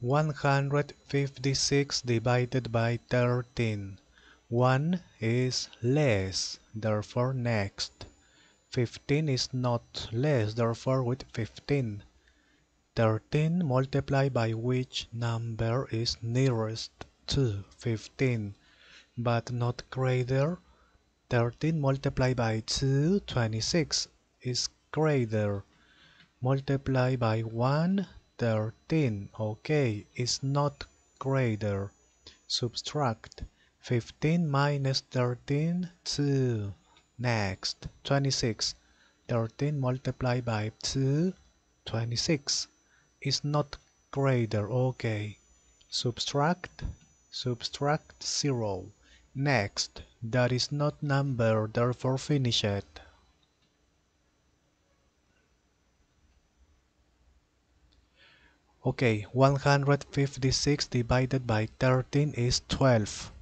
156 divided by 13. 1 is less, therefore next. 15 is not less, therefore with 15. 13 multiplied by which number is nearest to 15, but not greater. 13 multiplied by 2, 26, is greater. Multiply by 1, 13, okay, is not greater. Subtract 15 minus 13, 2. Next, 26. 13 multiplied by 2, 26, is not greater, okay. Subtract, subtract 0. Next, that is not number, therefore finish it. Okay, 156 divided by 13 is 12.